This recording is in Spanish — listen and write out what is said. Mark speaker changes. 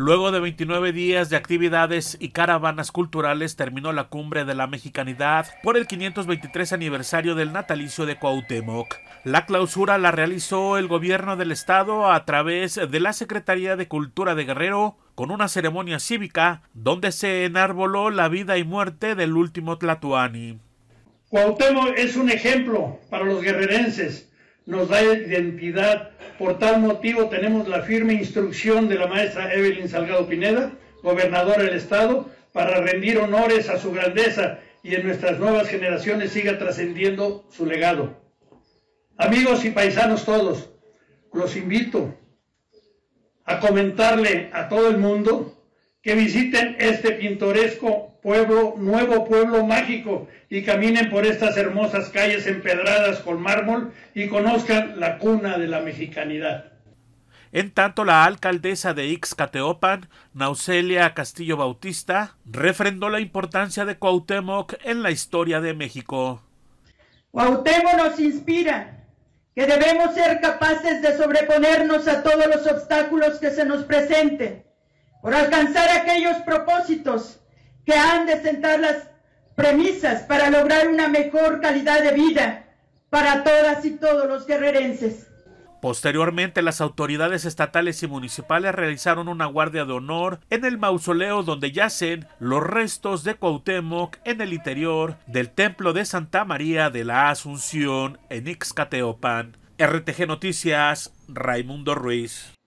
Speaker 1: Luego de 29 días de actividades y caravanas culturales terminó la cumbre de la mexicanidad por el 523 aniversario del natalicio de Cuauhtémoc. La clausura la realizó el gobierno del estado a través de la Secretaría de Cultura de Guerrero con una ceremonia cívica donde se enarboló la vida y muerte del último Tlatuani.
Speaker 2: Cuauhtémoc es un ejemplo para los guerrerenses, nos da identidad. Por tal motivo tenemos la firme instrucción de la maestra Evelyn Salgado Pineda, gobernadora del estado, para rendir honores a su grandeza y en nuestras nuevas generaciones siga trascendiendo su legado. Amigos y paisanos todos, los invito a comentarle a todo el mundo que visiten este pintoresco pueblo, nuevo pueblo mágico y caminen por estas hermosas calles empedradas con mármol y conozcan la cuna de la mexicanidad.
Speaker 1: En tanto, la alcaldesa de Ixcateopan, Nauselia Castillo Bautista, refrendó la importancia de Cuauhtémoc en la historia de México.
Speaker 3: Cuauhtémoc nos inspira que debemos ser capaces de sobreponernos a todos los obstáculos que se nos presenten por alcanzar aquellos propósitos que han de sentar las premisas para lograr una mejor calidad de vida para todas y todos los guerrerenses.
Speaker 1: Posteriormente, las autoridades estatales y municipales realizaron una guardia de honor en el mausoleo donde yacen los restos de Cuauhtémoc en el interior del templo de Santa María de la Asunción en Ixcateopan. RTG Noticias, Raimundo Ruiz.